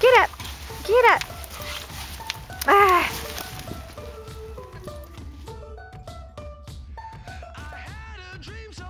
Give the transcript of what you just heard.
Get up! Get up! Ah! I had a dream so